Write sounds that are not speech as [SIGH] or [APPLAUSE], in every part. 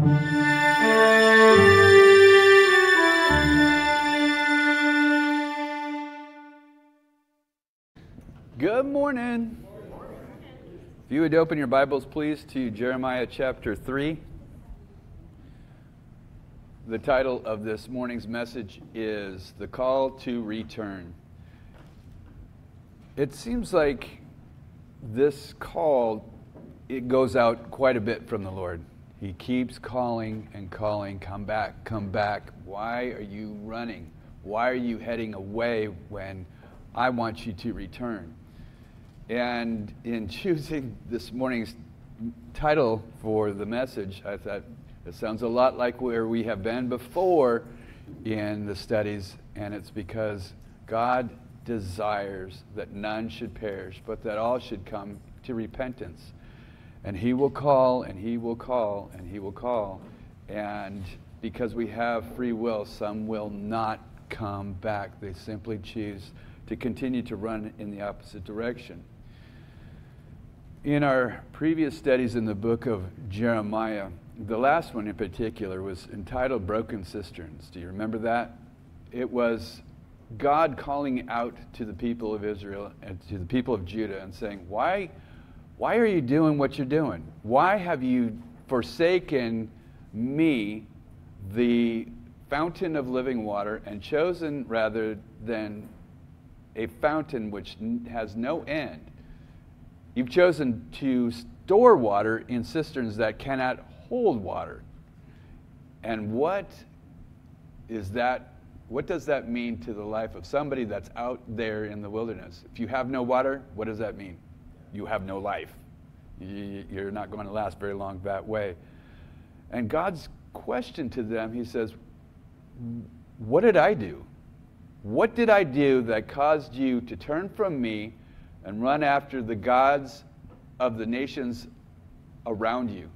Good morning. If you would open your Bibles, please, to Jeremiah chapter 3. The title of this morning's message is The Call to Return. It seems like this call it goes out quite a bit from the Lord. He keeps calling and calling, come back, come back. Why are you running? Why are you heading away when I want you to return? And in [LAUGHS] choosing this morning's title for the message, I thought it sounds a lot like where we have been before in the studies, and it's because God desires that none should perish, but that all should come to repentance. And He will call, and He will call, and He will call. And because we have free will, some will not come back. They simply choose to continue to run in the opposite direction. In our previous studies in the book of Jeremiah, the last one in particular was entitled Broken Cisterns. Do you remember that? It was God calling out to the people of Israel and to the people of Judah and saying, Why, why are you doing what you're doing? Why have you forsaken me, the fountain of living water, and chosen rather than a fountain which has no end? You've chosen to store water in cisterns that cannot hold water. And what is that? What does that mean to the life of somebody that's out there in the wilderness? If you have no water, what does that mean? You have no life. You're not going to last very long that way. And God's question to them, He says, What did I do? What did I do that caused you to turn from me and run after the gods of the nations around you?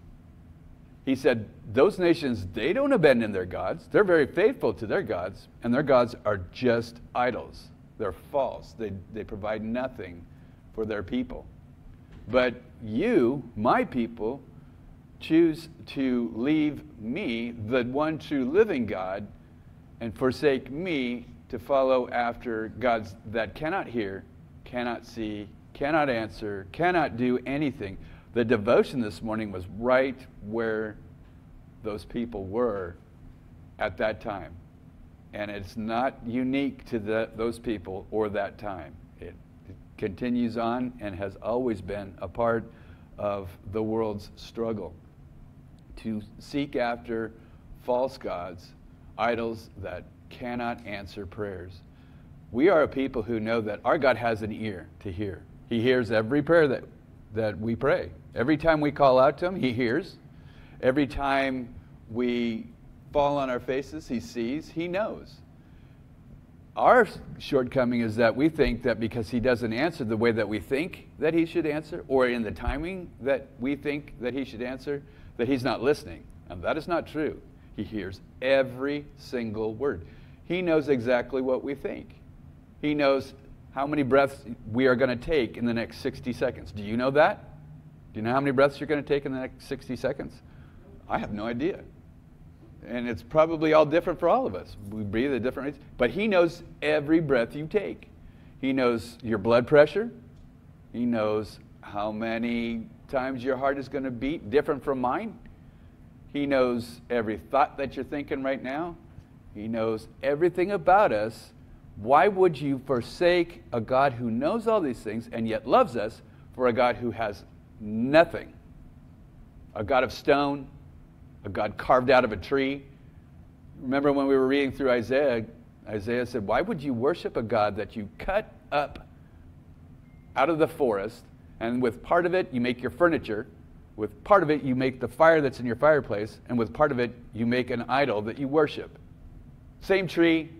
He said, Those nations, they don't abandon their gods. They're very faithful to their gods, and their gods are just idols. They're false. They, they provide nothing for their people. But you, my people, choose to leave me, the one true living God, and forsake me to follow after gods that cannot hear, cannot see, cannot answer, cannot do anything the devotion this morning was right where those people were at that time. And it's not unique to the, those people or that time. It, continues on and has always been a part of the world's struggle to seek after false gods, idols that cannot answer prayers. We are a people who know that our God has an ear to hear. He hears every prayer that, that we pray. Every time we call out to him, he hears. Every time we fall on our faces, he sees, he knows. Our shortcoming is that we think that because he doesn't answer the way that we think that he should answer, or in the timing that we think that he should answer, that he's not listening. And that is not true. He hears every single word. He knows exactly what we think. He knows how many breaths we are going to take in the next 60 seconds. Do you know that? Do you know how many breaths you're going to take in the next 60 seconds? I have no idea. And it's probably all different for all of us. We breathe at different rates. But He knows every breath you take. He knows your blood pressure. He knows how many times your heart is going to beat, different from mine. He knows every thought that you're thinking right now. He knows everything about us. Why would you forsake a God who knows all these things and yet loves us for a God who has nothing. A God of stone, a God carved out of a tree. Remember when we were reading through Isaiah, Isaiah said, Why would you worship a God that you cut up out of the forest, and with part of it you make your furniture, with part of it you make the fire that's in your fireplace, and with part of it you make an idol that you worship? Same tree.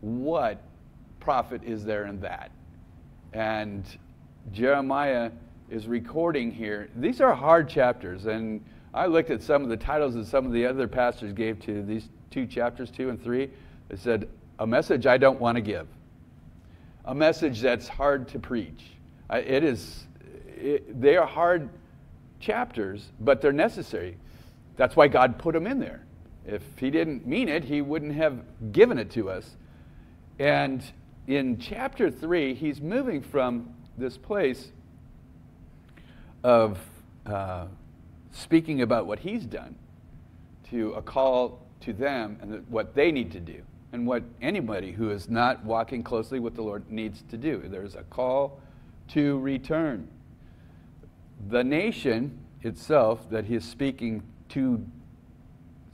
What profit is there in that? And Jeremiah is recording here. These are hard chapters, and I looked at some of the titles that some of the other pastors gave to these two chapters, two and three. They said, A message I don't want to give, a message that's hard to preach. It is, it, they are hard chapters, but they're necessary. That's why God put them in there. If He didn't mean it, He wouldn't have given it to us. And in chapter 3, He's moving from this place of uh, speaking about what He's done to a call to them and what they need to do and what anybody who is not walking closely with the Lord needs to do. There's a call to return. The nation itself that he is speaking to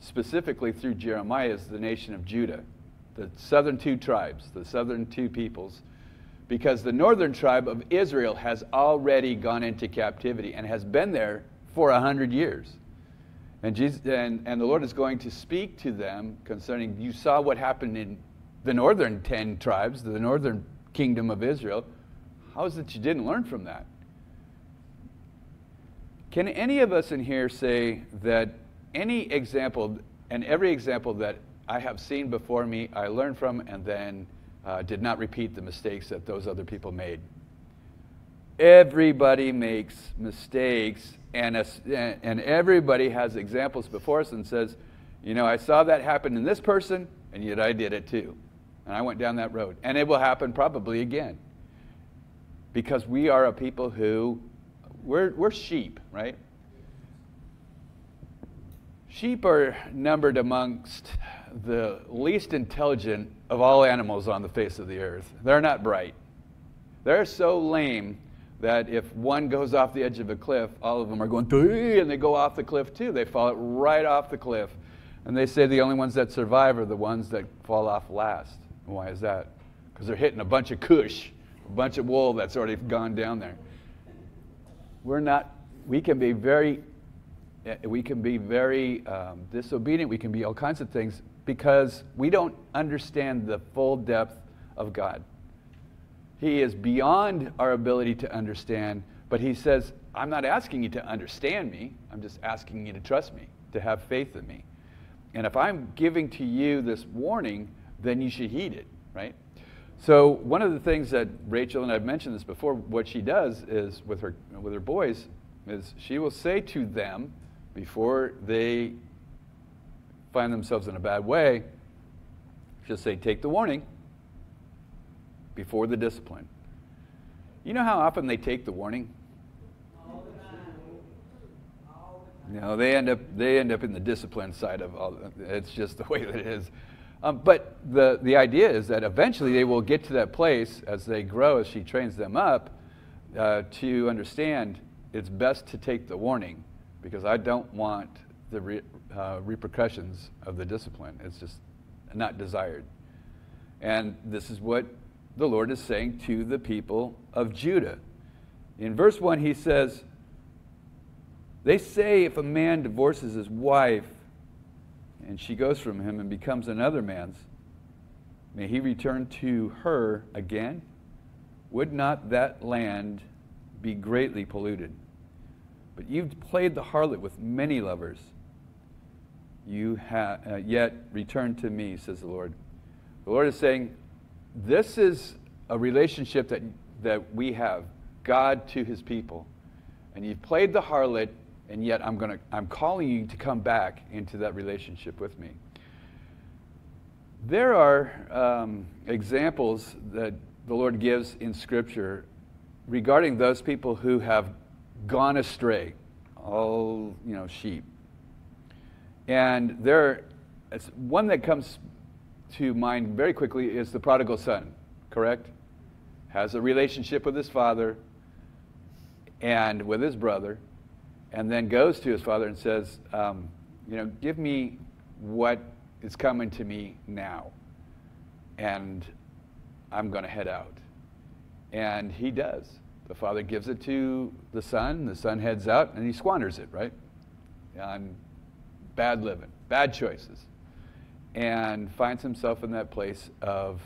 specifically through Jeremiah is the nation of Judah, the southern two tribes, the southern two peoples, because the northern tribe of Israel has already gone into captivity and has been there for a hundred years. And, Jesus, and, and the Lord is going to speak to them concerning, you saw what happened in the northern 10 tribes, the northern kingdom of Israel. How is it you didn't learn from that? Can any of us in here say that any example, and every example that I have seen before me, I learned from and then uh, did not repeat the mistakes that those other people made? Everybody makes mistakes, and, a, and everybody has examples before us and says, you know, I saw that happen in this person, and yet I did it too. And I went down that road. And it will happen probably again. Because we are a people who, we're, we're sheep, right? Sheep are numbered amongst the least intelligent of all animals on the face of the earth. They're not bright. They're so lame that if one goes off the edge of a cliff, all of them are going, and they go off the cliff too. They fall right off the cliff. And they say the only ones that survive are the ones that fall off last. Why is that? Because they're hitting a bunch of cush, a bunch of wool that's already gone down there. We're not, we can be very, eh, we can be very um, disobedient. We can be all kinds of things because we don't understand the full depth of God. He is beyond our ability to understand, but he says, I'm not asking you to understand me. I'm just asking you to trust me, to have faith in me. And if I'm giving to you this warning, then you should heed it, right? So one of the things that Rachel and I've mentioned this before, what she does is with her with her boys is she will say to them before they find themselves in a bad way, she'll say, "Take the warning before the discipline. You know how often they take the warning? You know, they end up they end up in the discipline side of all. It's just the way that it is. Um, but the the idea is that eventually they will get to that place as they grow, as she trains them up, uh, to understand it's best to take the warning because I don't want the re, uh, repercussions of the discipline. It's just not desired. And this is what the Lord is saying to the people of Judah. In verse 1, he says, They say if a man divorces his wife and she goes from him and becomes another man's, may he return to her again? Would not that land be greatly polluted? But you've played the harlot with many lovers. You have uh, yet returned to me, says the Lord. The Lord is saying, this is a relationship that, that we have God to his people. And you've played the harlot, and yet I'm, gonna, I'm calling you to come back into that relationship with me. There are um, examples that the Lord gives in Scripture regarding those people who have gone astray, all you know, sheep. And there, it's one that comes to mind very quickly is the prodigal son, correct? Has a relationship with his father and with his brother, and then goes to his father and says, um, You know, give me what is coming to me now, and I'm going to head out. And he does. The father gives it to the son, the son heads out, and he squanders it, right? On bad living, bad choices and finds himself in that place of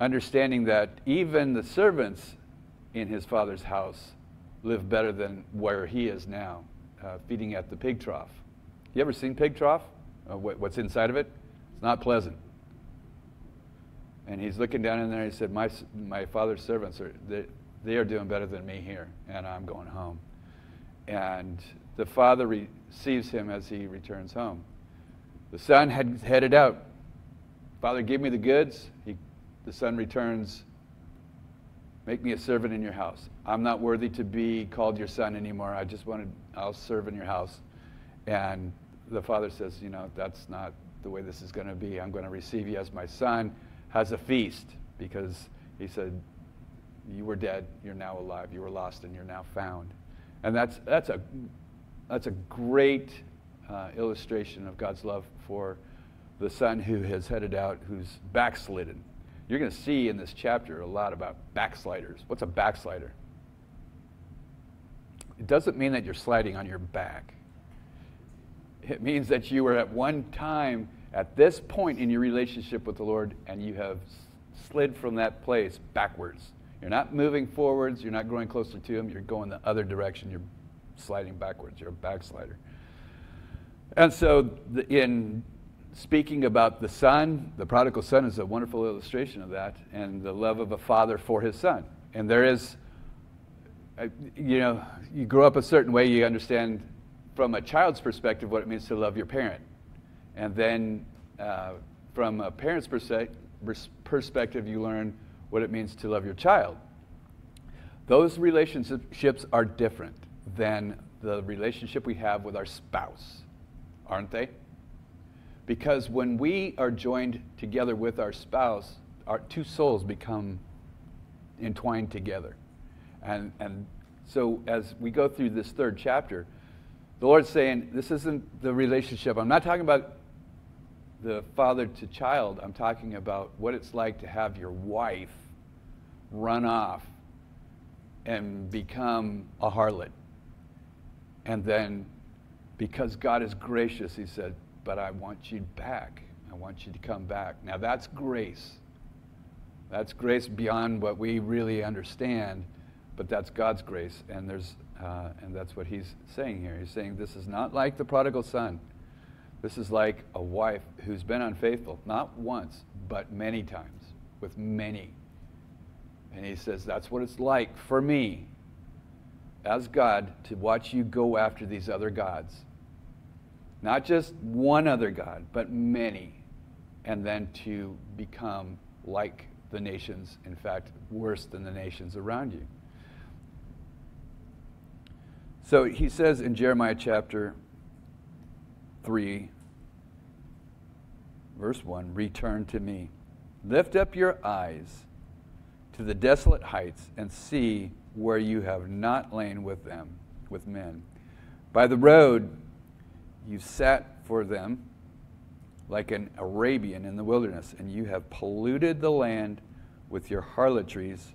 understanding that even the servants in his father's house live better than where he is now, uh, feeding at the pig trough. You ever seen pig trough? Uh, what, what's inside of it? It's not pleasant. And he's looking down in there and he said, My, my father's servants, are, they, they are doing better than me here, and I'm going home. And the father receives him as he returns home. The son had headed out. Father, give me the goods. He, the son returns, Make me a servant in your house. I'm not worthy to be called your son anymore. I just wanted, I'll serve in your house. And the father says, You know, that's not the way this is going to be. I'm going to receive you as my son. Has a feast because he said, You were dead, you're now alive. You were lost, and you're now found. And that's, that's, a, that's a great uh, illustration of God's love for the son who has headed out, who's backslidden. You're going to see in this chapter a lot about backsliders. What's a backslider? It doesn't mean that you're sliding on your back. It means that you were at one time at this point in your relationship with the Lord and you have slid from that place backwards. You're not moving forwards, you're not growing closer to Him, you're going the other direction, you're sliding backwards, you're a backslider. And so the, in speaking about the son, the prodigal son is a wonderful illustration of that, and the love of a father for his son. And there is, uh, you know, you grow up a certain way, you understand from a child's perspective what it means to love your parent. And then uh, from a parent's perspective, you learn what it means to love your child. Those relationships are different than the relationship we have with our spouse, aren't they? Because when we are joined together with our spouse, our two souls become entwined together. And, and so as we go through this third chapter, the Lord's saying, This isn't the relationship. I'm not talking about the father to child. I'm talking about what it's like to have your wife run off and become a harlot. And then, because God is gracious, He said, but I want you back. I want you to come back. Now, that's grace. That's grace beyond what we really understand, but that's God's grace. And, there's, uh, and that's what he's saying here. He's saying this is not like the prodigal son. This is like a wife who's been unfaithful, not once, but many times, with many. And he says, That's what it's like for me, as God, to watch you go after these other gods not just one other God, but many, and then to become like the nations, in fact, worse than the nations around you. So he says in Jeremiah chapter 3, verse 1 Return to me. Lift up your eyes to the desolate heights and see where you have not lain with them, with men. By the road you sat for them like an Arabian in the wilderness, and you have polluted the land with your harlotries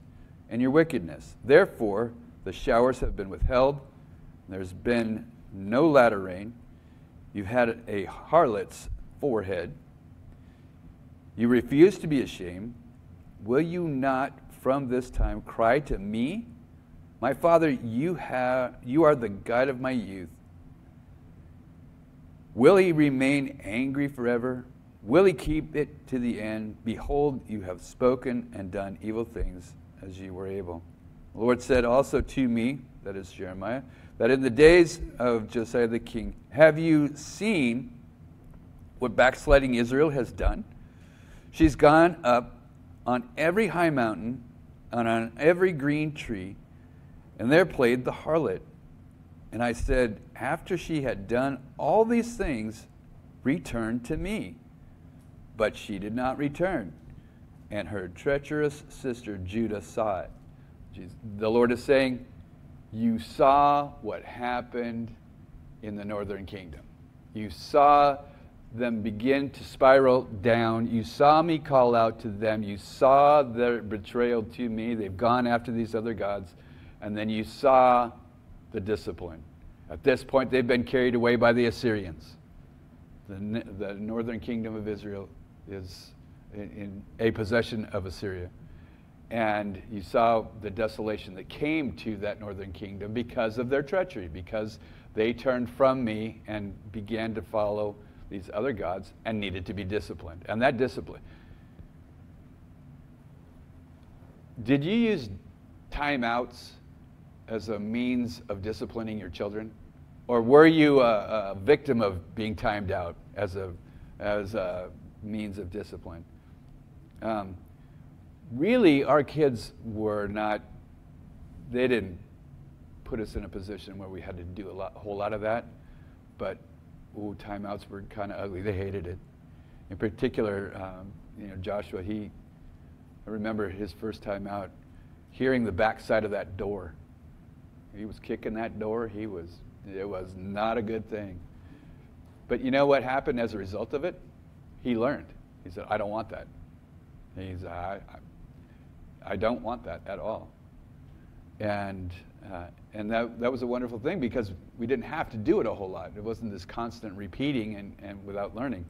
and your wickedness. Therefore, the showers have been withheld, there's been no latter rain. You've had a harlot's forehead. You refuse to be ashamed. Will you not from this time cry to me? My father, you, have, you are the guide of my youth. Will he remain angry forever? Will he keep it to the end? Behold, you have spoken and done evil things as you were able. The Lord said also to me, that is Jeremiah, that in the days of Josiah the king, have you seen what backsliding Israel has done? She's gone up on every high mountain and on every green tree, and there played the harlot and I said, After she had done all these things, return to me. But she did not return. And her treacherous sister Judah saw it. The Lord is saying, You saw what happened in the northern kingdom. You saw them begin to spiral down. You saw me call out to them. You saw their betrayal to me. They've gone after these other gods. And then you saw the discipline. At this point, they've been carried away by the Assyrians. The, the northern kingdom of Israel is in, in a possession of Assyria. And you saw the desolation that came to that northern kingdom because of their treachery, because they turned from me and began to follow these other gods and needed to be disciplined. And that discipline. Did you use timeouts as a means of disciplining your children? Or were you a, a victim of being timed out as a, as a means of discipline? Um, really, our kids were not, they didn't put us in a position where we had to do a, lot, whole lot of that. But, ooh, timeouts were kind of ugly. They hated it. In particular, um, you know, Joshua, he, I remember his first time out, hearing the backside of that door. He was kicking that door. He was, it was not a good thing. But you know what happened as a result of it? He learned. He said, I don't want that. He's, I, I, I don't want that at all. And, uh, and that, that was a wonderful thing because we didn't have to do it a whole lot. It wasn't this constant repeating and, and without learning.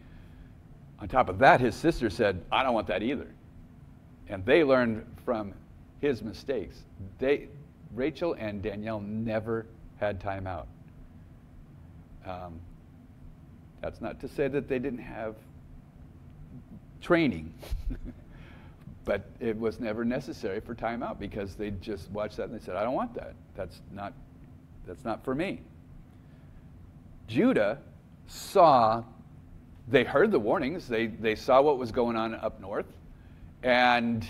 On top of that, his sister said, I don't want that either. And they learned from his mistakes. They, Rachel and Danielle never had time out. Um, that's not to say that they didn't have training, [LAUGHS] but it was never necessary for time out because they just watched that and they said, I don't want that. That's not, that's not for me. Judah saw, they heard the warnings, they, they saw what was going on up north, and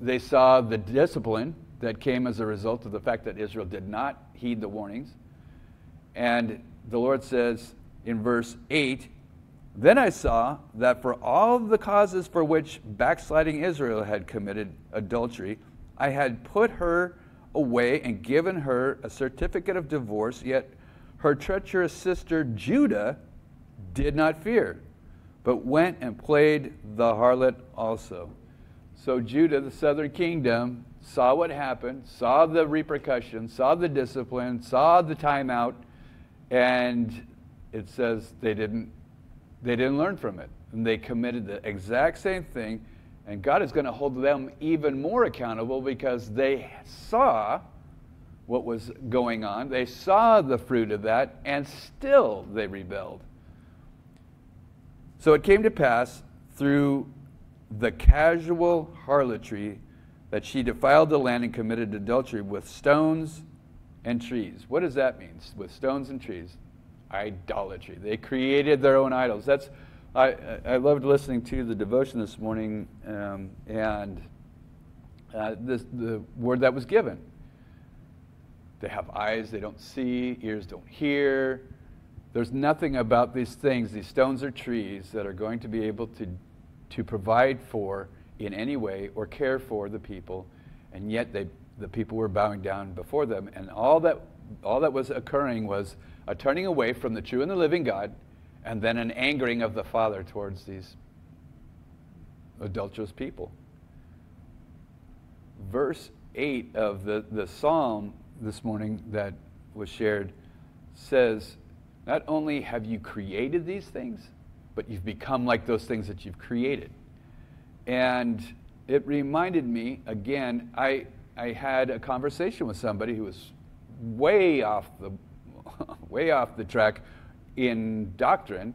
they saw the discipline that came as a result of the fact that Israel did not heed the warnings. And the Lord says in verse 8, Then I saw that for all the causes for which backsliding Israel had committed adultery, I had put her away and given her a certificate of divorce, yet her treacherous sister Judah did not fear, but went and played the harlot also. So Judah, the southern kingdom, saw what happened, saw the repercussions, saw the discipline, saw the timeout, and it says they didn't they didn't learn from it. And they committed the exact same thing, and God is going to hold them even more accountable because they saw what was going on. They saw the fruit of that, and still they rebelled. So it came to pass through the casual harlotry that she defiled the land and committed adultery with stones and trees. What does that mean? With stones and trees? Idolatry. They created their own idols. That's I, I loved listening to the devotion this morning um, and uh, this, the word that was given. They have eyes they don't see, ears don't hear. There's nothing about these things, these stones or trees, that are going to be able to, to provide for in any way or care for the people, and yet they, the people were bowing down before them. And all that, all that was occurring was a turning away from the true and the living God, and then an angering of the Father towards these adulterous people. Verse 8 of the, the psalm this morning that was shared says, Not only have you created these things, but you've become like those things that you've created. And it reminded me, again, I, I had a conversation with somebody who was way off the, [LAUGHS] way off the track in doctrine,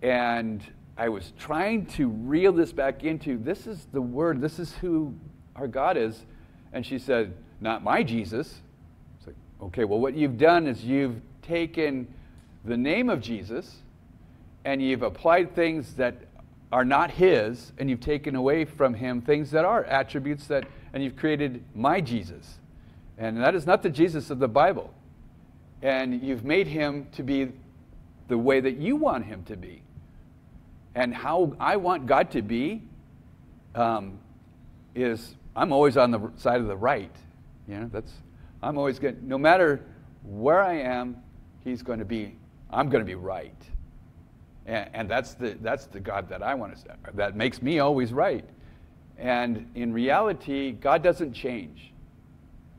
and I was trying to reel this back into this is the word, this is who our God is. And she said, Not my Jesus. It's like, okay, well, what you've done is you've taken the name of Jesus and you've applied things that are not his and you've taken away from him things that are attributes that and you've created my jesus. And that is not the jesus of the bible. And you've made him to be the way that you want him to be. And how i want god to be um, is i'm always on the side of the right. You know that's i'm always good no matter where i am he's going to be i'm going to be right and, and that's, the, that's the God that I want to serve. That makes me always right. And in reality, God doesn't change.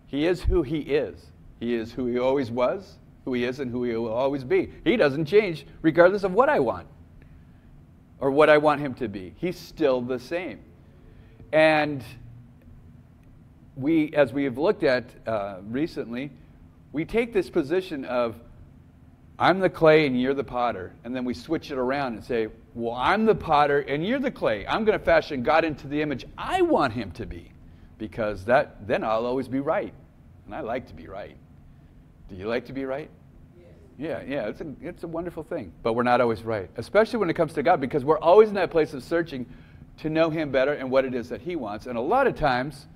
He is who He is. He is who He always was, who He is, and who He will always be. He doesn't change regardless of what I want or what I want Him to be. He's still the same. And we, as we have looked at uh, recently, we take this position of I'm the clay and you're the potter. And then we switch it around and say, Well, I'm the potter and you're the clay. I'm going to fashion God into the image I want him to be because that, then I'll always be right. And I like to be right. Do you like to be right? Yeah, yeah, it's a, it's a wonderful thing. But we're not always right, especially when it comes to God, because we're always in that place of searching to know Him better and what it is that He wants. And a lot of times,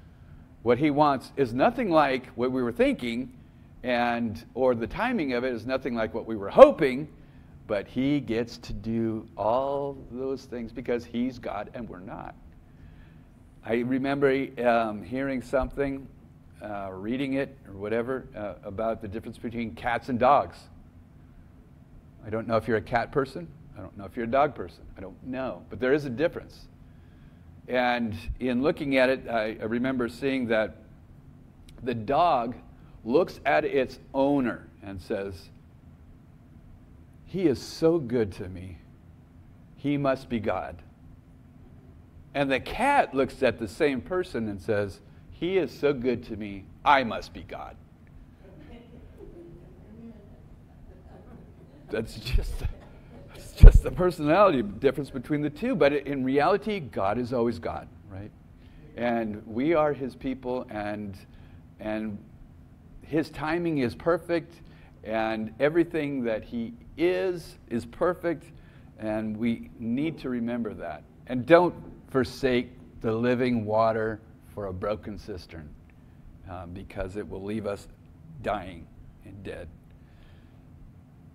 what He wants is nothing like what we were thinking, and or the timing of it is nothing like what we were hoping. But He gets to do all those things because He's God and we're not. I remember um, hearing something, uh, reading it or whatever, uh, about the difference between cats and dogs. I don't know if you're a cat person. I don't know if you're a dog person. I don't know. But there is a difference. And in looking at it, I, I remember seeing that the dog looks at its owner and says, He is so good to me. He must be God. And the cat looks at the same person and says, He is so good to me. I must be God. [LAUGHS] That's just, that's just the personality difference between the two. But in reality, God is always God, right? And we are His people, and, and His timing is perfect, and everything that He is is perfect, and we need to remember that. And don't forsake the living water for a broken cistern, um, because it will leave us dying and dead.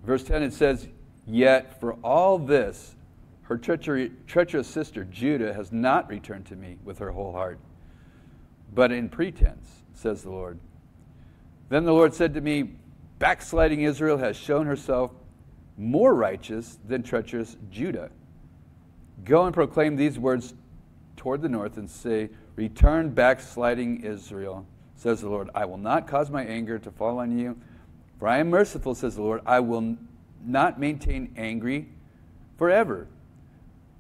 Verse 10 it says, Yet for all this, her treacherous sister Judah has not returned to me with her whole heart, but in pretense, says the Lord. Then the Lord said to me, Backsliding Israel has shown herself more righteous than treacherous Judah. Go and proclaim these words toward the north and say, Return, backsliding Israel, says the Lord. I will not cause my anger to fall on you for I am merciful, says the Lord. I will not maintain angry forever.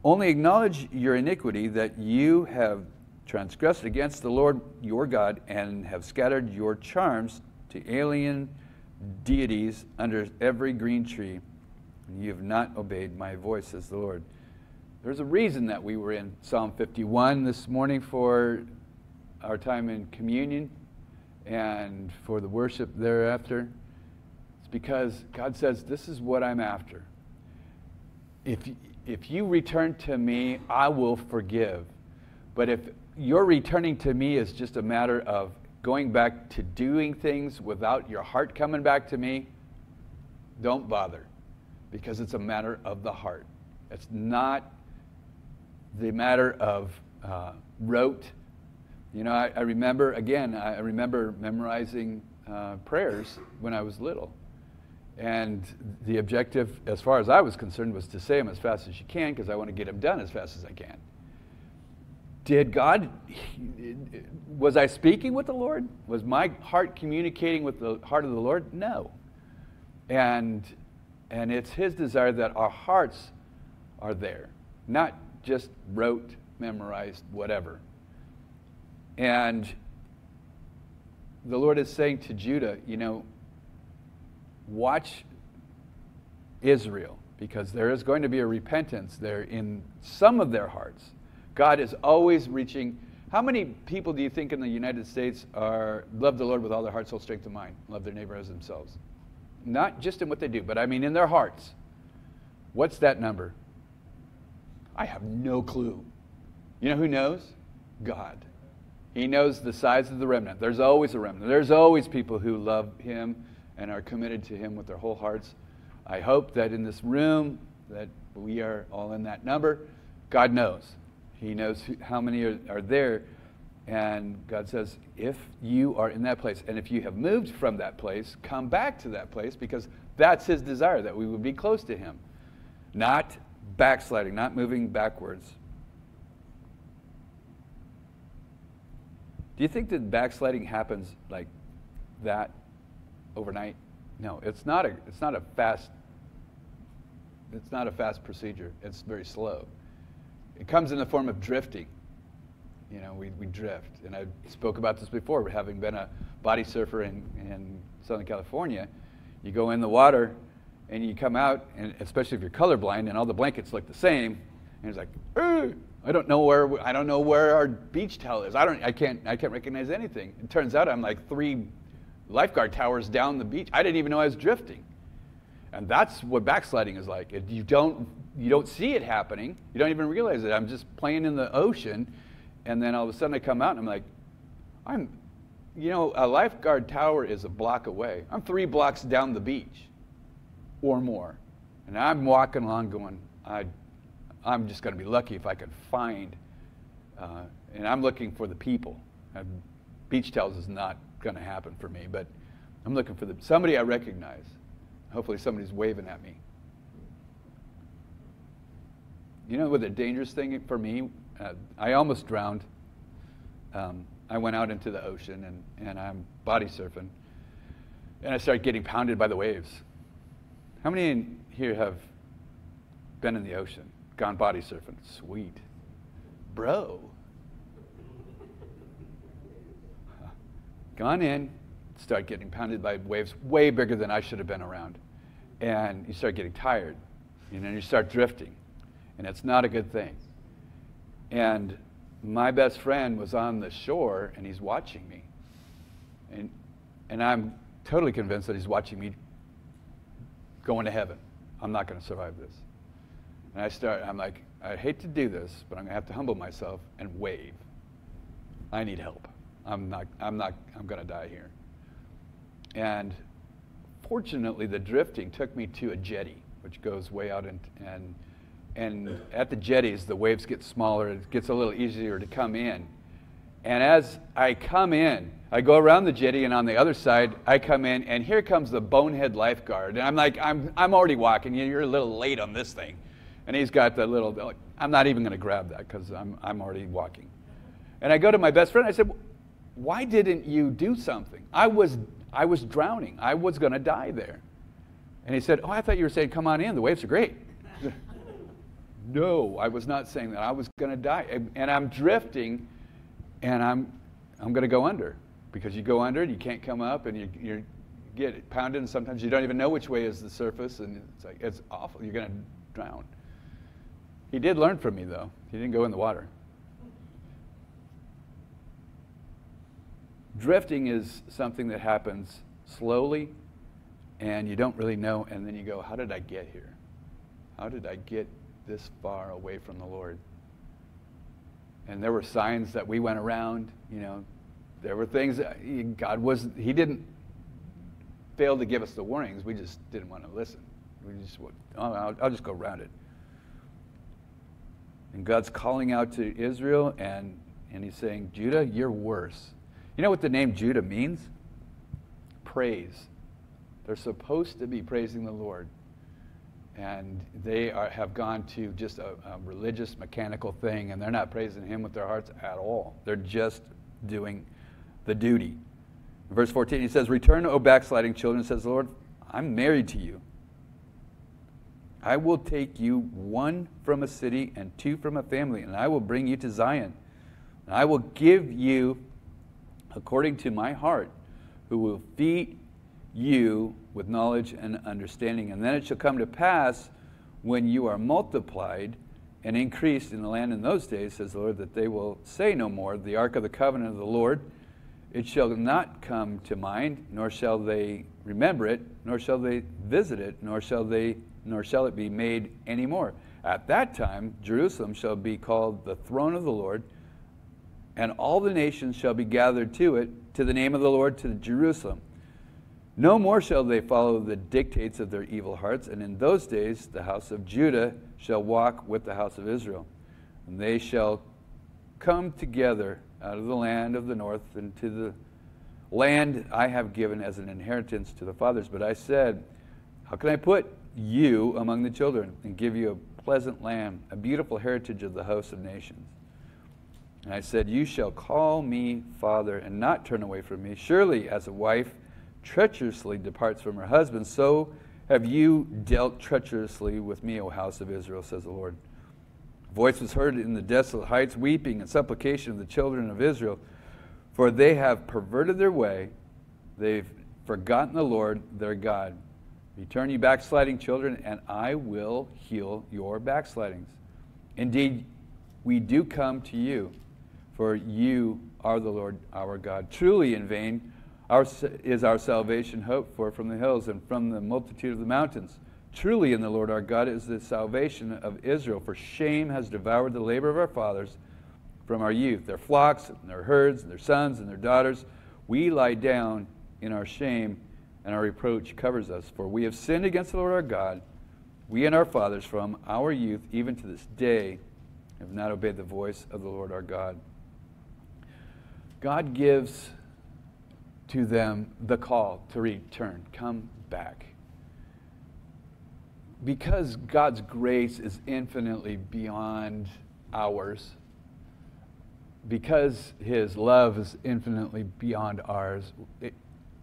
Only acknowledge your iniquity that you have transgressed against the Lord your God and have scattered your charms to alien deities under every green tree. And you have not obeyed my voice, says the Lord. There's a reason that we were in Psalm 51 this morning for our time in communion and for the worship thereafter It's because God says, This is what I'm after. If, if you return to me, I will forgive. But if your returning to me is just a matter of going back to doing things without your heart coming back to me, don't bother because it's a matter of the heart. It's not the matter of uh, rote. You know, I, I, remember, again, I remember memorizing uh, prayers when I was little. And the objective, as far as I was concerned, was to say them as fast as you can because I want to get them done as fast as I can. Did God, was I speaking with the Lord? Was my heart communicating with the heart of the Lord? No. And, and it's His desire that our hearts are there, not just rote, memorized, whatever. And the Lord is saying to Judah, you know, watch Israel because there is going to be a repentance there in some of their hearts. God is always reaching. How many people do you think in the United States are love the Lord with all their heart, soul, strength, and mind, love their neighbor as themselves? Not just in what they do, but I mean in their hearts. What's that number? I have no clue. You know who knows? God. He knows the size of the remnant. There's always a remnant. There's always people who love Him and are committed to Him with their whole hearts. I hope that in this room that we are all in that number. God knows. He knows how many are, are there. And God says, if you are in that place, and if you have moved from that place, come back to that place because that's His desire, that we would be close to Him. Not backsliding, not moving backwards. Do you think that backsliding happens like that overnight. No, it's not a, it's not a fast, it's not a fast procedure. It's very slow. It comes in the form of drifting. You know, we, we drift. And I spoke about this before, having been a body surfer in, in Southern California. You go in the water and you come out, and especially if you're colorblind and all the blankets look the same, and it's like, I don't know where I don't know where our beach towel is. I don't I can't I can't recognize anything. It turns out I'm like three lifeguard towers down the beach. I didn't even know I was drifting. And that's what backsliding is like. You don't, you don't see it happening. You don't even realize it. I'm just playing in the ocean. And then all of a sudden I come out and I'm like, I'm, you know, a lifeguard tower is a block away. I'm three blocks down the beach or more. And I'm walking along going, I, I'm just going to be lucky if I can find, uh, and I'm looking for the people. Beach towels is not going to happen for me, but I'm looking for the, somebody I recognize. Hopefully somebody's waving at me. You know what the dangerous thing for me? Uh, I almost drowned. Um, I went out into the ocean and, and I'm body surfing. And I started getting pounded by the waves. How many in here have been in the ocean, gone body surfing? Sweet. Bro. Gone in, start getting pounded by waves way bigger than I should have been around. And you start getting tired. And then you start drifting. And it's not a good thing. And my best friend was on the shore and he's watching me. And, and I'm totally convinced that he's watching me going to heaven. I'm not going to survive this. And I start, I'm like, I hate to do this, but I'm going to have to humble myself and wave. I need help. I'm not, I'm not, I'm going to die here. And fortunately, the drifting took me to a jetty, which goes way out in, and and at the jetties, the waves get smaller. It gets a little easier to come in. And as I come in, I go around the jetty, and on the other side, I come in, and here comes the bonehead lifeguard. And I'm like, I'm, I'm already walking. You're a little late on this thing. And he's got the little, I'm not even going to grab that because I'm, I'm already walking. And I go to my best friend. I said, Why didn't you do something? I was I was drowning. I was going to die there. And he said, Oh, I thought you were saying, come on in. The waves are great. [LAUGHS] no, I was not saying that. I was going to die. And I'm drifting and I'm, I'm going to go under because you go under and you can't come up and you, you get pounded and sometimes you don't even know which way is the surface and it's like, it's awful. You're going to drown. He did learn from me though. He didn't go in the water. Drifting is something that happens slowly and you don't really know, and then you go, How did I get here? How did I get this far away from the Lord? And there were signs that we went around, you know, there were things that God was, He didn't fail to give us the warnings. We just didn't want to listen. We just, oh, I'll, I'll just go around it. And God's calling out to Israel, and, and He's saying, Judah, you're worse. You know what the name Judah means? Praise. They're supposed to be praising the Lord. And they are, have gone to just a, a religious, mechanical thing, and they're not praising Him with their hearts at all. They're just doing the duty. verse 14, he says, Return, O backsliding children, says the Lord, I'm married to you. I will take you one from a city and two from a family, and I will bring you to Zion. And I will give you according to my heart, who will feed you with knowledge and understanding. And then it shall come to pass when you are multiplied and increased in the land in those days, says the Lord, that they will say no more, the ark of the covenant of the Lord. It shall not come to mind, nor shall they remember it, nor shall they visit it, nor shall they nor shall it be made any more. At that time Jerusalem shall be called the throne of the Lord and all the nations shall be gathered to it, to the name of the Lord, to Jerusalem. No more shall they follow the dictates of their evil hearts, and in those days the house of Judah shall walk with the house of Israel. And they shall come together out of the land of the north and to the land I have given as an inheritance to the fathers. But I said, How can I put you among the children and give you a pleasant land, a beautiful heritage of the host of nations? And I said, You shall call me Father and not turn away from me. Surely, as a wife treacherously departs from her husband, so have you dealt treacherously with me, O house of Israel, says the Lord. A voice was heard in the desolate heights, weeping and supplication of the children of Israel, for they have perverted their way, they've forgotten the Lord their God. Return, you backsliding children, and I will heal your backslidings. Indeed, we do come to you for you are the Lord our God. Truly in vain our, is our salvation hoped for from the hills and from the multitude of the mountains. Truly, in the Lord our God is the salvation of Israel, for shame has devoured the labor of our fathers from our youth, their flocks, and their herds, and their sons, and their daughters. We lie down in our shame, and our reproach covers us. For we have sinned against the Lord our God, we and our fathers from our youth, even to this day, have not obeyed the voice of the Lord our God. God gives to them the call to return, come back. Because God's grace is infinitely beyond ours, because His love is infinitely beyond ours, it,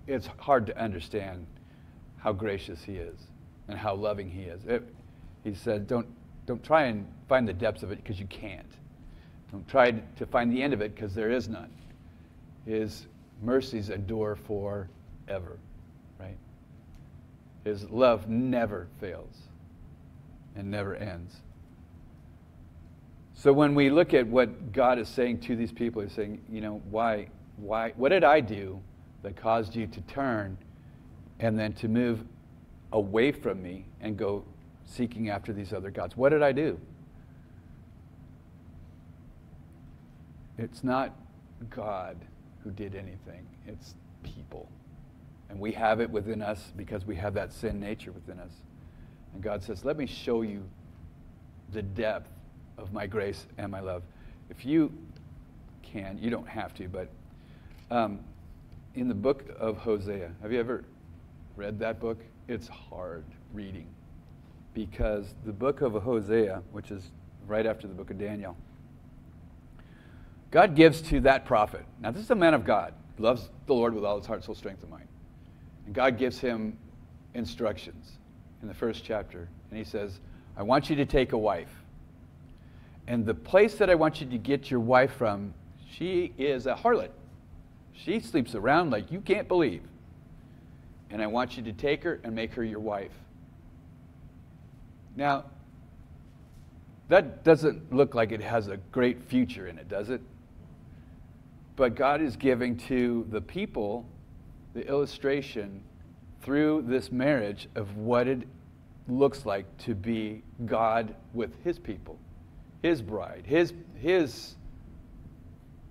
it's hard to understand how gracious He is and how loving He is. It, he said, don't, don't try and find the depths of it because you can't. Don't try to find the end of it because there is none. His mercies endure forever, right? His love never fails and never ends. So when we look at what God is saying to these people, He's saying, you know, why, why, what did I do that caused you to turn and then to move away from me and go seeking after these other gods? What did I do? It's not God who did anything, it's people. And we have it within us because we have that sin nature within us. And God says, Let me show you the depth of my grace and my love. If you can, you don't have to, but um, in the book of Hosea, have you ever read that book? It's hard reading because the book of Hosea, which is right after the book of Daniel, God gives to that prophet. Now, this is a man of God, loves the Lord with all his heart, soul, strength, and mind. And God gives him instructions in the first chapter. And he says, I want you to take a wife. And the place that I want you to get your wife from, she is a harlot. She sleeps around like you can't believe. And I want you to take her and make her your wife. Now, that doesn't look like it has a great future in it, does it? But God is giving to the people the illustration through this marriage of what it looks like to be God with his people, his bride, his, his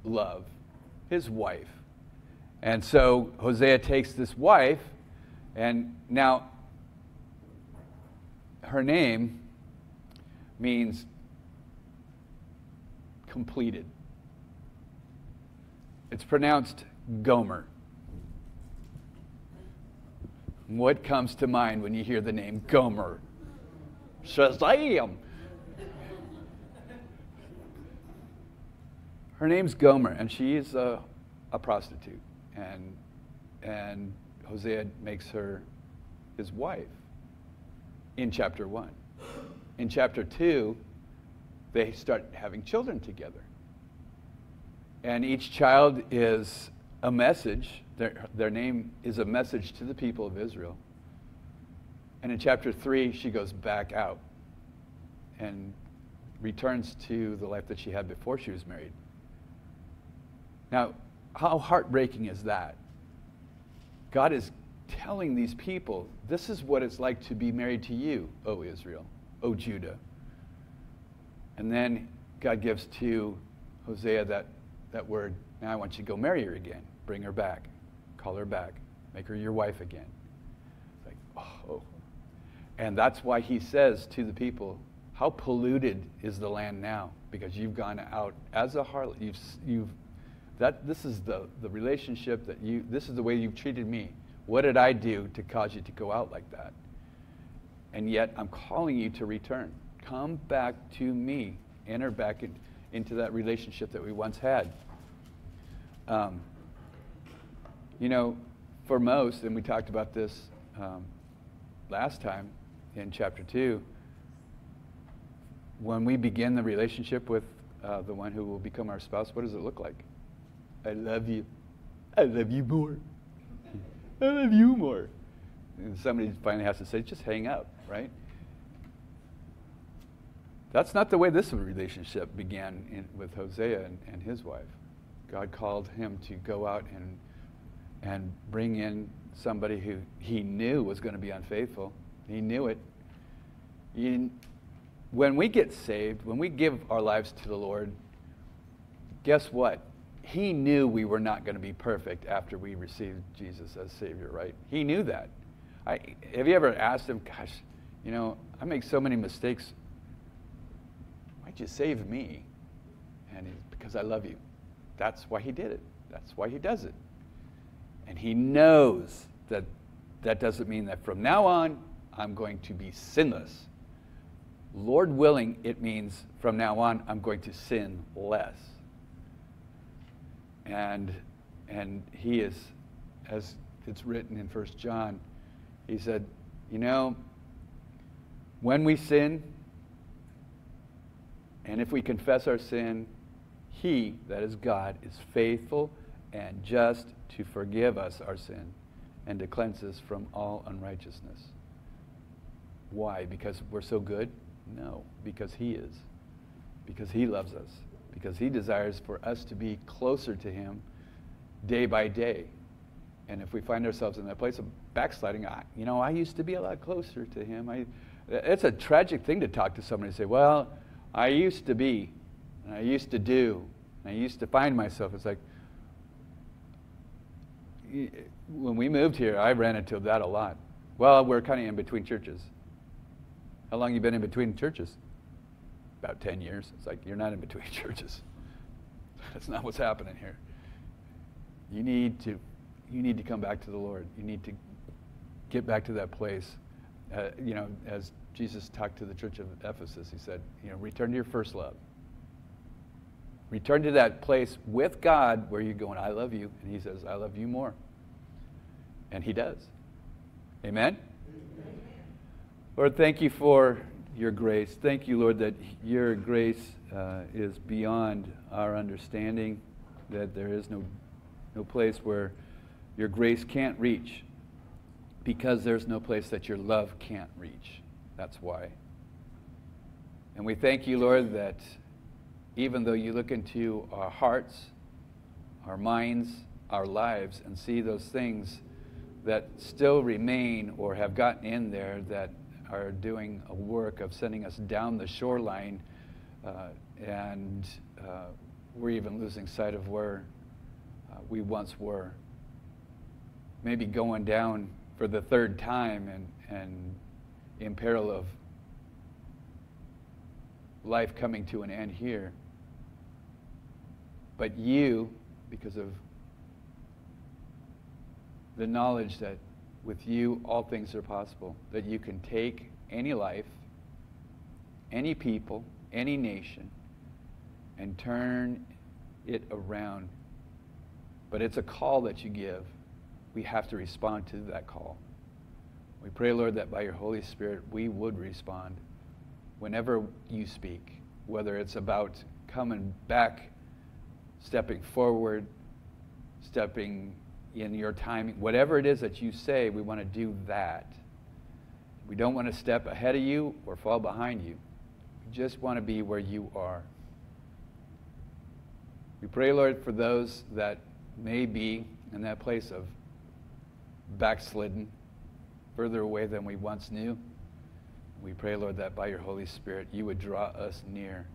love, his wife. And so Hosea takes this wife, and now her name means completed. It's pronounced Gomer. What comes to mind when you hear the name Gomer? Shazam! Her name's Gomer, and she is a, a prostitute. And, and Hosea makes her his wife in chapter 1. In chapter 2, they start having children together. And each child is a message. Their, their name is a message to the people of Israel. And in chapter 3, she goes back out and returns to the life that she had before she was married. Now, how heartbreaking is that? God is telling these people, this is what it's like to be married to you, O Israel, O Judah. And then God gives to Hosea that, that word, now I want you to go marry her again. Bring her back. Call her back. Make her your wife again. It's like, oh. And that's why he says to the people, how polluted is the land now? Because you've gone out as a harlot. You've, you've, that, this is the, the relationship that you, this is the way you've treated me. What did I do to cause you to go out like that? And yet I'm calling you to return. Come back to me. Enter back in, into that relationship that we once had. Um, you know, for most, and we talked about this um, last time in chapter 2, when we begin the relationship with uh, the one who will become our spouse, what does it look like? I love you. I love you more. [LAUGHS] I love you more. And somebody finally has to say, just hang up, right? That's not the way this relationship began in, with Hosea and, and his wife. God called him to go out and and bring in somebody who he knew was going to be unfaithful. He knew it. He, when we get saved, when we give our lives to the Lord, guess what? He knew we were not going to be perfect after we received Jesus as Savior, right? He knew that. I, have you ever asked him, gosh, you know, I make so many mistakes. Why'd you save me? And he's, because I love you. That's why he did it. That's why he does it. And he knows that that doesn't mean that from now on, I'm going to be sinless. Lord willing, it means from now on, I'm going to sin less. And, and he is, as it's written in 1 John, he said, You know, when we sin, and if we confess our sin, he, that is God, is faithful and just to forgive us our sin and to cleanse us from all unrighteousness. Why? Because we're so good? No, because He is. Because He loves us. Because He desires for us to be closer to Him day by day. And if we find ourselves in that place of backsliding, I, you know, I used to be a lot closer to Him. I, it's a tragic thing to talk to somebody and say, well, I used to be, and I used to do, and I used to find myself. It's like, when we moved here, I ran into that a lot. Well, we're kind of in between churches. How long you been in between churches? About 10 years. It's like, you're not in between [LAUGHS] churches. That's not what's happening here. You need to, you need to come back to the Lord. You need to get back to that place. Uh, you know, as Jesus talked to the church of Ephesus, he said, you know, return to your first love. Return to that place with God where you're going, I love you. And he says, I love you more. And he does. Amen? Amen? Lord, thank you for your grace. Thank you, Lord, that your grace uh, is beyond our understanding, that there is no, no place where your grace can't reach because there's no place that your love can't reach. That's why. And we thank you, Lord, that even though you look into our hearts, our minds, our lives, and see those things that still remain or have gotten in there that are doing a work of sending us down the shoreline, uh, and uh, we're even losing sight of where uh, we once were. Maybe going down for the third time and, and in peril of life coming to an end here. But you, because of the knowledge that with you all things are possible, that you can take any life, any people, any nation, and turn it around. But it's a call that you give. We have to respond to that call. We pray, Lord, that by your Holy Spirit we would respond whenever you speak, whether it's about coming back stepping forward, stepping in your timing, whatever it is that you say, we want to do that. We don't want to step ahead of you or fall behind you. We just want to be where you are. We pray, Lord, for those that may be in that place of backslidden, further away than we once knew. We pray, Lord, that by your Holy Spirit you would draw us near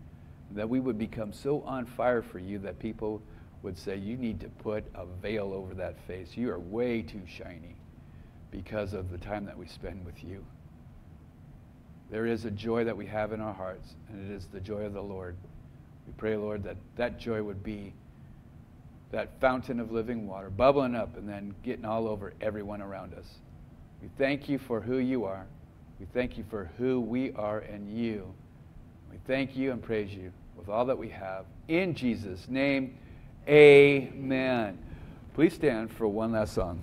that we would become so on fire for you that people would say, You need to put a veil over that face. You are way too shiny because of the time that we spend with you. There is a joy that we have in our hearts, and it is the joy of the Lord. We pray, Lord, that that joy would be that fountain of living water, bubbling up and then getting all over everyone around us. We thank you for who you are. We thank you for who we are and you. We thank you and praise you with all that we have. In Jesus' name, amen. Please stand for one last song.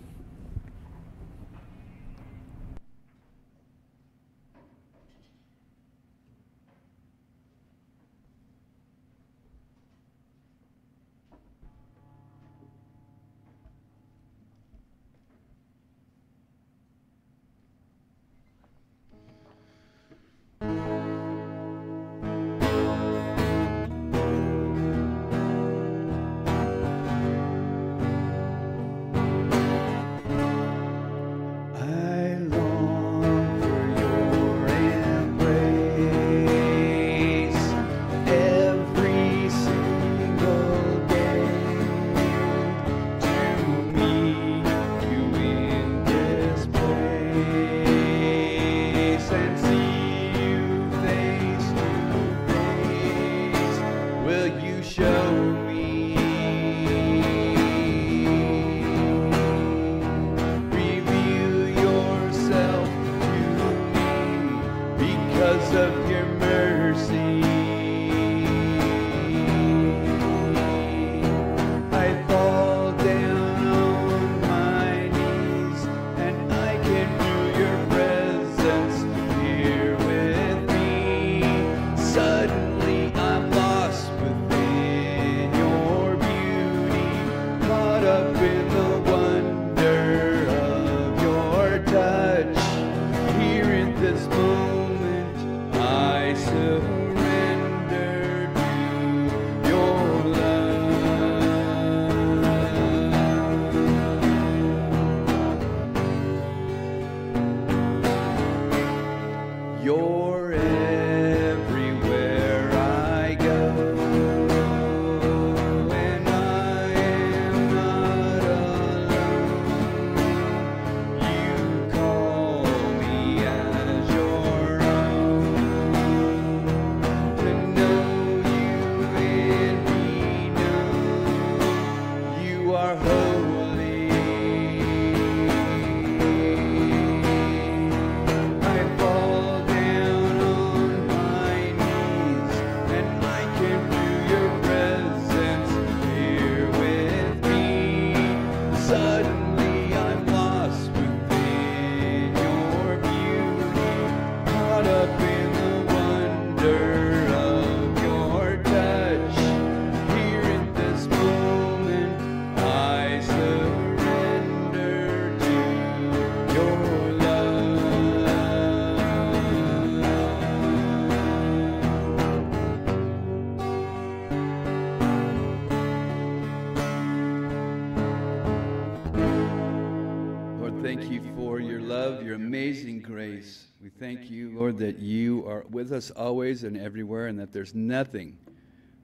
We thank you, Lord, that you are with us always and everywhere, and that there's nothing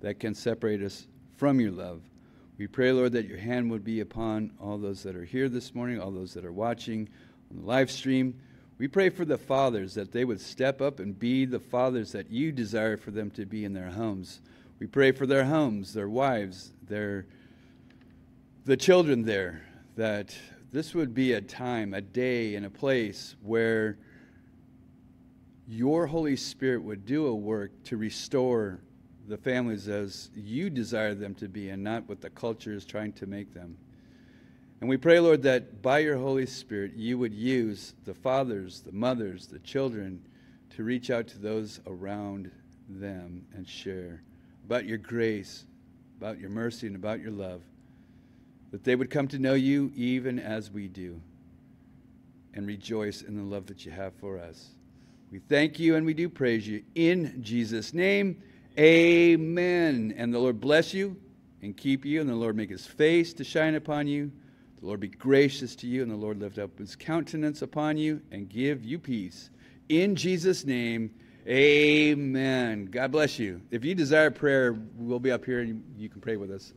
that can separate us from your love. We pray, Lord, that your hand would be upon all those that are here this morning, all those that are watching on the live stream. We pray for the fathers that they would step up and be the fathers that you desire for them to be in their homes. We pray for their homes, their wives, their the children there that this would be a time, a day, and a place where your Holy Spirit would do a work to restore the families as you desire them to be and not what the culture is trying to make them. And we pray, Lord, that by your Holy Spirit, you would use the fathers, the mothers, the children to reach out to those around them and share about your grace, about your mercy, and about your love. That they would come to know you even as we do and rejoice in the love that you have for us. We thank you and we do praise you. In Jesus' name, amen. And the Lord bless you and keep you, and the Lord make his face to shine upon you the Lord be gracious to you, and the Lord lift up his countenance upon you and give you peace. In Jesus' name, amen. God bless you. If you desire prayer, we'll be up here and you, can pray with us.